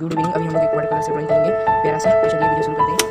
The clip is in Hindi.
गुड इवनिंग अभी हम लोग एक वाटर कलर से ड्राइंग करेंगे। प्यारा सा, चलिए वीडियो शुरू करते हैं।